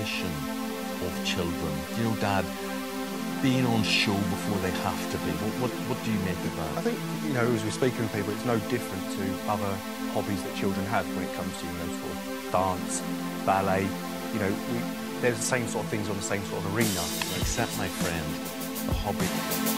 of children. You know, Dad, being on show before they have to be. What, what, what do you make of that? I think, you know, as we speak speaking with people, it's no different to other hobbies that children have when it comes to, you know, sort of dance, ballet. You know, we, there's the same sort of things on the same sort of arena. Except, my friend, the hobby.